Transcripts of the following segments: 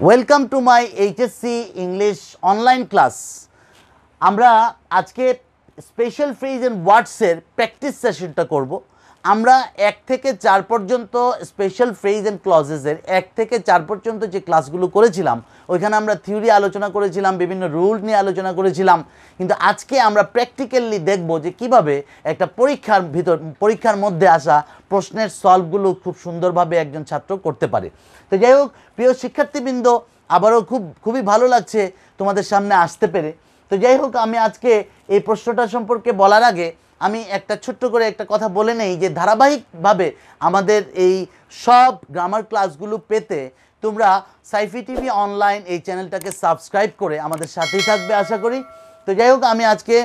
Welcome to my HSC English online class আমরা আজকে special phrase and ওয়ার্ডসের practice সেশনটা করব। আমরা এক থেকে চার পর্যন্ত স্পেশাল ফ্রেজ অ্যান্ড ক্লজেসের এক থেকে চার পর্যন্ত যে ক্লাসগুলো করেছিলাম, ওইখানে আমরা থিওরি আলোচনা করেছিলাম, বিভিন্ন রুল নিয়ে আলোচনা করেছিলাম। কিন্তু আজকে আমরা প্র্যাকটিক্যালি দেখব যে কীভাবে একটা পরীক্ষার ভিতর, পরীক্ষার মধ্যে আসা প্রশ্নের সলভগুলো খুব সুন্দরভাবে একজন ছাত্র করতে পারে। তো যাই হোক, প্রিয় শিক্ষার্থীবৃন্দ, আবারও খুব, খুবই ভালো লাগছে তোমাদের সামনে আসতে পেরে। তো যাই হোক, আমি আজকে এই প্রশ্নটা সম্পর্কে বলার আগে আমি একটা ছোট্ট করে একটা কথা বলে নেই যে ধারাবাহিকভাবে আমাদের এই সব গ্রামার ক্লাসগুলো পেতে তোমরা সাইফি টিভি অনলাইন এই চ্যানেলটাকে সাবস্ক্রাইব করে আমাদের সাথেই থাকবে, আশা করি। তো যাই হোক, আমি আজকে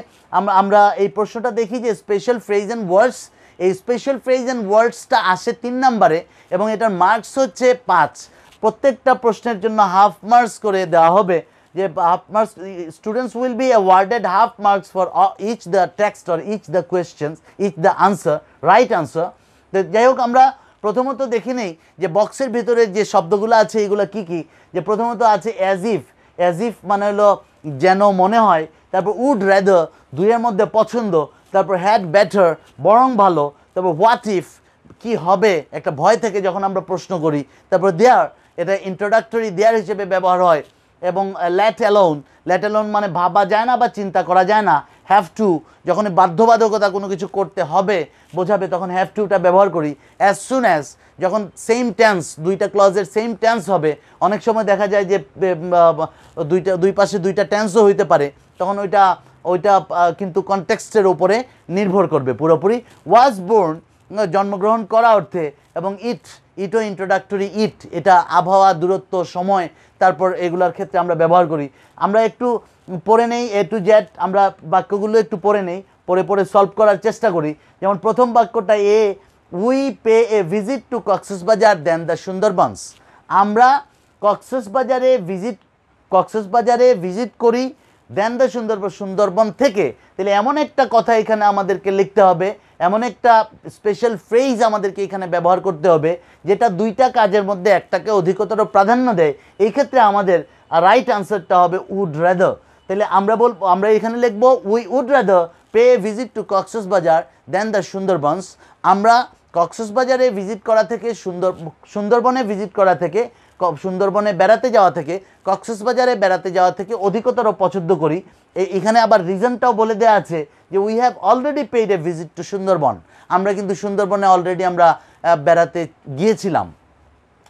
আমরা এই প্রশ্নটা দেখি যে স্পেশাল ফ্রেজ অ্যান্ড ওয়ার্ডস এই স্পেশাল ফ্রেজ অ্যান্ড ওয়ার্ডসটা আসে তিন নাম্বারে এবং এটার মার্কস হচ্ছে পাঁচ। প্রত্যেকটা প্রশ্নের জন্য হাফ মার্কস করে দেওয়া হবে। যে half marks students will be awarded half marks for each the text or each the questions each the answer right answer তো যাই হোক, আমরা প্রথমত দেখি নেই যে বক্সের ভিতরে যে শব্দগুলো আছে, এগুলো কি কি? যে প্রথমত আছে অ্যাজ ইফ অ্যাজ ইফ মানে হলো যেন মনে হয়, তারপর উড রেদার দুইয়ের মধ্যে পছন্দ, তারপর হ্যাড বেটার বরং ভালো, তারপর হোয়াট ইফ কি হবে, একটা ভয় থেকে যখন আমরা প্রশ্ন করি, তারপর দেয়ার এটা ইন্ট্রোডাক্টরি দেয়ার হিসেবে ব্যবহার হয়। এবং ল্যাট অ্যালোন ল্যাট অ্যালোন মানে ভাবা যায় না বা চিন্তা করা যায় না। হ্যাভ টু যখন বাধ্যবাধকতা কোনো কিছু করতে হবে, বোঝাবে, তখন হ্যাভ টুটা ব্যবহার করি। অ্যাজ সুন অ্যাজ যখন সেম টেন্স দুইটা ক্লজের সেম টেন্স হবে, অনেক সময় দেখা যায় যে দুইটা, দুই পাশে দুইটা টেন্সও হইতে পারে। তখন ওইটা ওইটা কিন্তু কনটেক্সটের ওপরে নির্ভর করবে পুরোপুরি। ওয়াজ বোর্ন জন্মগ্রহণ করা অর্থে এবং ইট ইটও ইন্ট্রোডাক্টরি ইট এটা আবহাওয়া, দূরত্ব, সময়, তারপর এগুলোর ক্ষেত্রে আমরা ব্যবহার করি। আমরা একটু পড়ে নেই এ টু জেড আমরা বাক্যগুলো একটু পড়ে নেই পরে পরে সলভ করার চেষ্টা করি। যেমন প্রথম বাক্যটা এ we pay a visit to Cox's Bazar then the Sundarbans আমরা কক্সবাজারে ভিজিট কক্সবাজারে ভিজিট করি দেন দ্য সুন্দরবন সুন্দরবন থেকে। তাহলে এমন একটা কথা এখানে আমাদেরকে লিখতে হবে এমন একটা স্পেশাল ফ্রেজ আমাদেরকে এখানে ব্যবহার করতে হবে, যেটা দুইটা কাজের মধ্যে একটাকে অধিকতর প্রাধান্য দেয়। এই ক্ষেত্রে আমাদের রাইট আনসারটা হবে উড রেদার তাহলে আমরা বল, আমরা এখানে লিখব we would rather pay visit to Cox's Bazar then the Sundarbans আমরা কক্সবাজারে ভিজিট করা থেকে, সুন্দর, সুন্দরবনে ভিজিট করা থেকে সুন্দরবনে বেড়াতে যাওয়া থেকে কক্সবাজারে বেড়াতে যাওয়া থেকে অধিকতর পছন্দ করি। এখানে আবার রিজনটাও বলে দেওয়া আছে যে we have already paid a visit to Sundarban আমরা কিন্তু সুন্দরবনে অলরেডি আমরা বেড়াতে গিয়েছিলাম।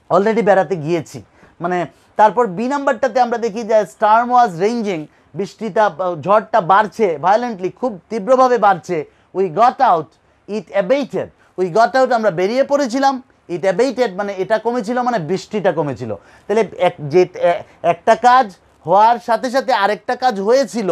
অলরেডি বেড়াতে গিয়েছি। মানে তারপর বি নাম্বারটাতে আমরা দেখি যে স্টার্ম ওয়াজ রেঞ্জিং বৃষ্টিটা ঝড়টা বাড়ছে ভায়োলেন্টলি খুব তীব্রভাবে বাড়ছে। We got out it abated we got out আমরা বেরিয়ে পড়েছিলাম ইট অ্যাবেইটেড মানে এটা কমেছিল মানে বৃষ্টিটা কমেছিল। তাহলে এক যে একটা কাজ হওয়ার সাথে সাথে আরেকটা কাজ হয়েছিল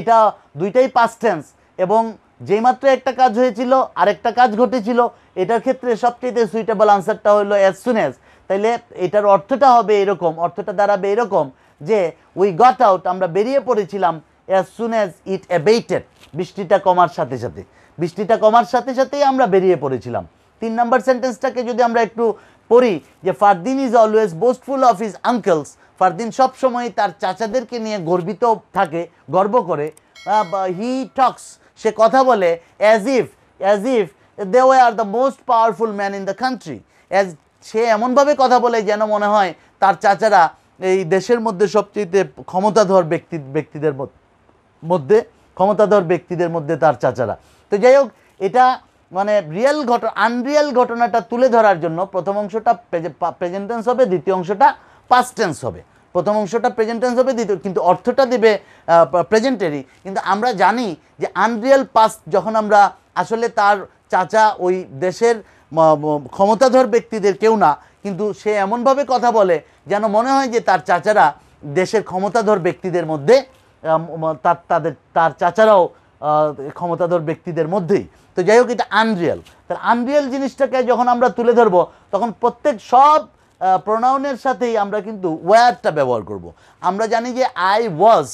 এটা দুইটাই পাস্ট টেন্স এবং যেইমাত্র একটা কাজ হয়েছিল, আরেকটা কাজ ঘটেছিল, এটার ক্ষেত্রে সবচেয়ে সুইটেবল আনসারটা হলো অ্যাজ সুন অ্যাজ তাইলে এটার অর্থটা হবে এরকম, অর্থটা দাঁড়াবে এরকম যে উই গট আউট আমরা বেরিয়ে পড়েছিলাম অ্যাজ সুন অ্যাজ ইট অ্যাবেইটেড বৃষ্টিটা কমার সাথে সাথে। বৃষ্টিটা কমার সাথে সাথেই আমরা বেরিয়ে পড়েছিলাম। তিন নম্বর সেন্টেন্সটাকে যদি আমরা একটু পড়ি যে, Fardin is always boastful of his uncles Fardin সবসময় তার চাচাদেরকে নিয়ে গর্বিত থাকে, গর্ব করে। হি টক্স সে কথা বলে as if as if they are the most powerful man in the country as সে এমনভাবে কথা বলে যেন মনে হয় তার চাচারা এই দেশের মধ্যে সবচেয়ে ক্ষমতাধর ব্যক্তি, ব্যক্তিদের মধ্যে, ক্ষমতাধর ব্যক্তিদের মধ্যে তার চাচারা। তো যাই হোক, এটা মানে রিয়েল ঘটনা আনরিয়েল ঘটনাটা তুলে ধরার জন্য প্রথম অংশটা প্রেজেন্টেন্স হবে, দ্বিতীয় অংশটা পাস্ট টেন্স হবে। প্রথম অংশটা প্রেজেন্টেন্স হবে, দ্বিতীয় কিন্তু অর্থটা দেবে প্রেজেন্টেরই কিন্তু আমরা জানি যে আনরিয়েল পাস্ট যখন আমরা আসলে তার চাচা ওই দেশের ক্ষমতাধর ব্যক্তিদের কেউ না, কিন্তু সে এমনভাবে কথা বলে যেন মনে হয় যে তার চাচারা দেশের ক্ষমতাধর ব্যক্তিদের মধ্যে তার, তাদের, তার চাচারাও ক্ষমতাধর ব্যক্তিদের মধ্যেই। তো যাই হোক, এটা আনরিয়েল তাহলে আনরিয়েল জিনিসটাকে যখন আমরা তুলে ধরবো, তখন প্রত্যেক সব প্রোনাউনের সাথেই আমরা কিন্তু ওয়ারটা ব্যবহার করব। আমরা জানি যে আই ওয়াজ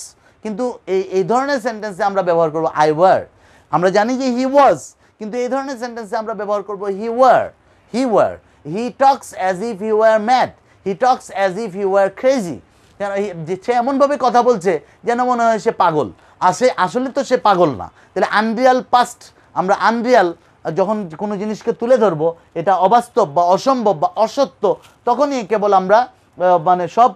কিন্তু এই এই ধরনের সেন্টেন্সে আমরা ব্যবহার করব আই ওয়ার আমরা জানি যে হি ওয়াজ কিন্তু এই ধরনের সেন্টেন্সে আমরা ব্যবহার করব he were he were he talks as if he were mad he talks as if you were crazy সে এমনভাবে কথা বলছে যেন মনে হয় সে পাগল। আসে আসলে তো সে পাগল না। তাহলে আনরিয়াল পাস্ট আমরা আনরিয়াল যখন কোনো জিনিসকে তুলে ধরবো, এটা অবাস্তব বা অসম্ভব বা অসত্য, তখনই কেবল আমরা মানে সব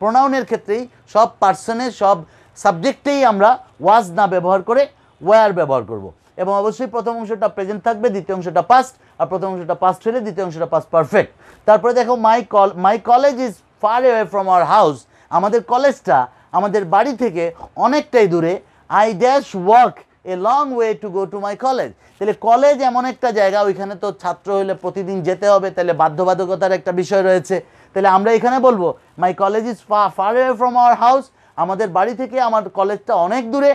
প্রোনাউনের ক্ষেত্রেই, সব পার্সনের সব সাবজেক্টেই আমরা ওয়াজ না ব্যবহার করে ওয়ার ব্যবহার করব। এবং অবশ্যই প্রথম অংশটা প্রেজেন্ট থাকবে, দ্বিতীয় অংশটা পাস্ট আর প্রথম অংশটা পাস্ট হলে দ্বিতীয় অংশটা পাস্ট পারফেক্ট তারপরে দেখো my call my college is far away from our house আমাদের কলেজটা আমাদের বাড়ি থেকে অনেকটাই দূরে। I dash work a long way to go to my college তাহলে কলেজ এমন একটা জায়গা, ওইখানে তো ছাত্র হলে প্রতিদিন যেতে হবে, তাহলে বাধ্যবাধকতার একটা বিষয় রয়েছে। তাহলে আমরা এখানে বলব my college is far away from our house আমাদের বাড়ি থেকে আমার কলেজটা অনেক দূরে।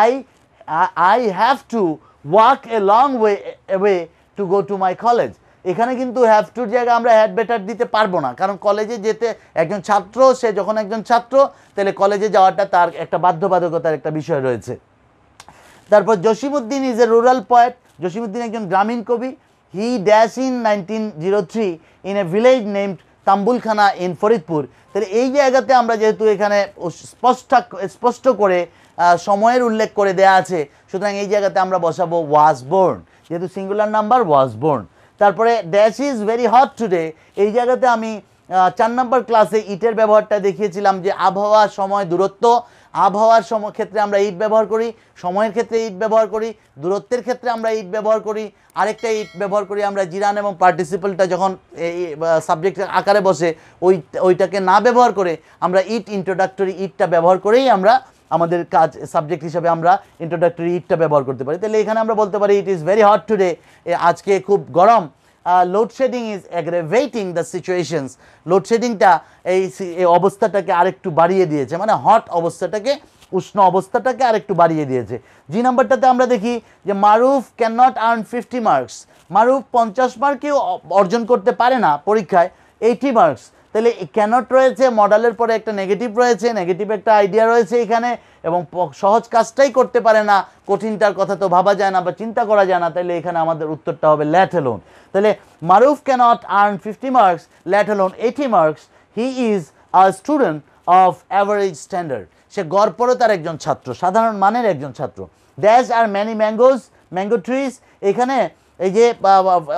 I I have to walk a long way way to go to my college এখানে কিন্তু হ্যাভ টুর জায়গায় আমরা হ্যাড বেটার দিতে পারব না। কারণ কলেজে যেতে একজন ছাত্র, সে যখন একজন ছাত্র, তাহলে কলেজে যাওয়াটা তার একটা বাধ্যবাধকতার একটা বিষয় রয়েছে। তারপর Jasimuddin is a rural poet Jasimuddin একজন গ্রামীণ কবি। He dash in nineteen zero three in a village named Tambulkhana in Faridpur. তাহলে এই জায়গাতে আমরা যেহেতু এখানে স্পষ্ট স্পষ্ট করে সময়ের উল্লেখ করে দেয়া আছে, সুতরাং এই জায়গাতে আমরা বসাবো ওয়াজ বোর্ন যেহেতু সিঙ্গুলার নাম্বার ওয়াজ বোর্ন তারপরে dash is very hot today এই জায়গাতে আমি চার নম্বর ক্লাসে ইটের ব্যবহারটা দেখিয়েছিলাম যে আবহাওয়া, সময়, দূরত্ব। আবহাওয়ার সম ক্ষেত্রে আমরা ইট ব্যবহার করি, সময়ের ক্ষেত্রে ইট ব্যবহার করি, দূরত্বের ক্ষেত্রে আমরা ইট ব্যবহার করি, আরেকটা ইট ব্যবহার করি আমরা, জিরান এবং পার্টিসিপলটা যখন সাবজেক্ট আকারে বসে, ওই, ওইটাকে না ব্যবহার করে আমরা ইট ইন্ট্রোডাক্টরি ইটটা ব্যবহার করেই আমরা আমাদের কাজ সাবজেক্ট হিসাবে আমরা ইন্ট্রোডাক্টরি ইটটা ব্যবহার করতে পারি। তাহলে এখানে আমরা বলতে পারি it is very hot today আজকে খুব গরম load shedding is aggravating the situations লোডশেডিংটা এই অবস্থাটাকে আরেকটু বাড়িয়ে দিয়েছে। মানে হট অবস্থাটাকে, উষ্ণ অবস্থাটাকে আরেকটু বাড়িয়ে দিয়েছে। জি নাম্বারটাতে আমরা দেখি যে Maruf can not earn fifty marks Maruf পঞ্চাশ মার্কেও অর্জন করতে পারে না পরীক্ষায়। এইটি মার্কস তাহলে ক্যানট রয়েছে মডেলের পরে একটা নেগেটিভ রয়েছে নেগেটিভ একটা আইডিয়া রয়েছে এখানে। এবং সহজ কাজটাই করতে পারে না। কঠিনটার কথা তো ভাবা যায় না বা চিন্তা করা যায় না। তাহলে এখানে আমাদের উত্তরটা হবে ল্যাট অ্যালোন তাহলে Maruf cannot earn fifty marks let alone eighty marks he is a student of average standard সে গড়পরতার একজন ছাত্র, সাধারণ মানের একজন ছাত্র। Dash are many mangoes mango trees এখানে এই যে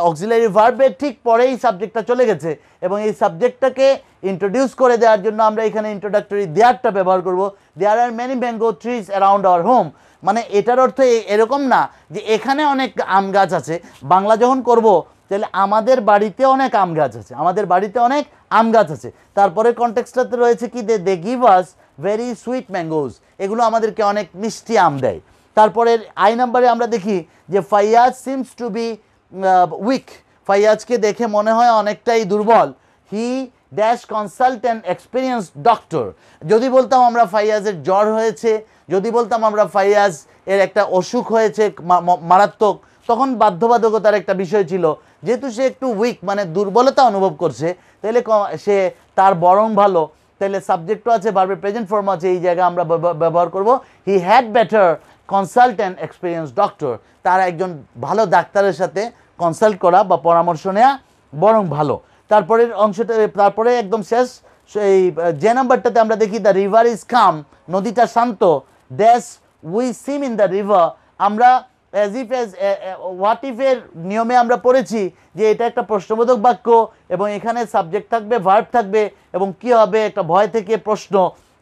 অক্সিলারি ভার্বের ঠিক পরেই সাবজেক্টটা চলে গেছে এবং এই সাবজেক্টটাকে ইন্ট্রোডিউস করে দেওয়ার জন্য আমরা এখানে ইন্ট্রোডাক্টরি দেয়ারটা ব্যবহার করব। There are many mango trees around our home মানে এটার অর্থ এরকম না যে এখানে অনেক আম গাছ আছে। বাংলা যখন করব, তাহলে আমাদের বাড়িতে অনেক আম গাছ আছে। আমাদের বাড়িতে অনেক আম গাছ আছে। তারপরে কনটেক্সটাতে রয়েছে কি? They they give us very sweet mangoes এগুলো আমাদেরকে অনেক মিষ্টি আম দেয়। তারপরে আই নাম্বারে আমরা দেখি যে Faiyaz seems to be weak ফাইয়াজকে দেখে মনে হয় অনেকটাই দুর্বল। He dash consultant experience doctor যদি বলতাম আমরা ফাইয়াজের জ্বর হয়েছে, যদি বলতাম আমরা ফাইয়াজ এর একটা অসুখ হয়েছে মারাত্মক, তখন বাধ্যবাধকতার একটা বিষয় ছিল। যেহেতু সে একটু উইক মানে দুর্বলতা অনুভব করছে, তাহলে সে তার বরং ভালো। তাহলে সাবজেক্টও আছে ভার্বের প্রেজেন্ট ফর্ম আছে, এই জায়গায় আমরা ব্যবহার করব। He had better consultant experience doctor তারা একজন ভালো ডাক্তারের সাথে কনসাল্ট করা বা পরামর্শ নেওয়া বরং ভালো। তারপরের অংশটা, তারপরে একদম শেষ এই যে নাম্বারটাতে আমরা দেখি দ্য রিভার ইজ কাম নদীটা শান্ত dash we swim in the river আমরা অ্যাজ ইফ এজ হোয়াট ইফের নিয়মে আমরা পড়েছি যে এটা একটা প্রশ্নবোধক বাক্য এবং এখানে সাবজেক্ট থাকবে ভার্ব থাকবে এবং কি হবে, একটা ভয় থেকে প্রশ্ন।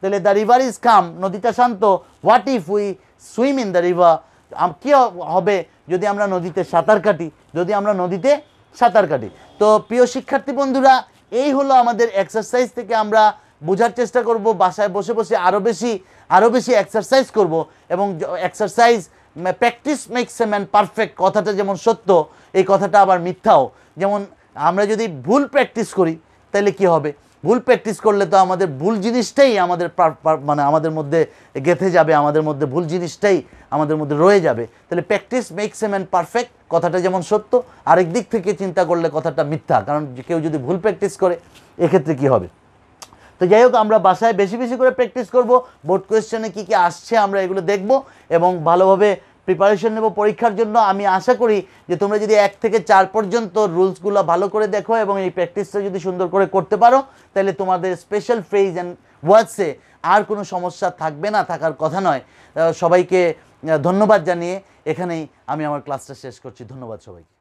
তাহলে দ্য রিভার ইজ কাম নদীটা শান্ত। What if we swim in the river কী হবে যদি আমরা নদীতে সাঁতার কাটি? যদি আমরা নদীতে সাঁতার কাটি। তো প্রিয় শিক্ষার্থী বন্ধুরা, এই হলো আমাদের এক্সারসাইজ থেকে আমরা বোঝার চেষ্টা করব। বাসায় বসে বসে আরও বেশি আরও বেশি এক্সারসাইজ করব এবং exercise practice makes a man perfect কথাটা যেমন সত্য, এই কথাটা আবার মিথ্যাও। যেমন আমরা যদি ভুল প্র্যাকটিস করি, তাহলে কি হবে? ভুল প্র্যাকটিস করলে তো আমাদের ভুল জিনিসটাই আমাদের মানে আমাদের মধ্যে গেঁথে যাবে, আমাদের মধ্যে ভুল জিনিসটাই আমাদের মধ্যে রয়ে যাবে। তাহলে practice makes a man perfect কথাটা যেমন সত্য, আরেক দিক থেকে চিন্তা করলে কথাটা মিথ্যা, কারণ কেউ যদি ভুল প্র্যাকটিস করে, এক্ষেত্রে কি হবে? তো যাই হোক, আমরা বাসায় বেশি বেশি করে প্র্যাকটিস করব বোর্ড কোয়েশ্চেনে কী কী আসছে আমরা এগুলো দেখব এবং ভালোভাবে প্রিপারেশন নেব পরীক্ষার জন্য। আমি আশা করি যে তোমরা যদি এক থেকে চার পর্যন্ত রুলসগুলো ভালো করে দেখো এবং এই প্র্যাকটিসটা যদি সুন্দর করে করতে পারো, তাহলে তোমাদের স্পেশাল ফ্রেজ অ্যান্ড ওয়ার্ডসে আর কোনো সমস্যা থাকবে না, থাকার কথা নয়। সবাইকে ধন্যবাদ জানিয়ে এখানেই আমি আমার ক্লাসটা শেষ করছি। ধন্যবাদ সবাইকে।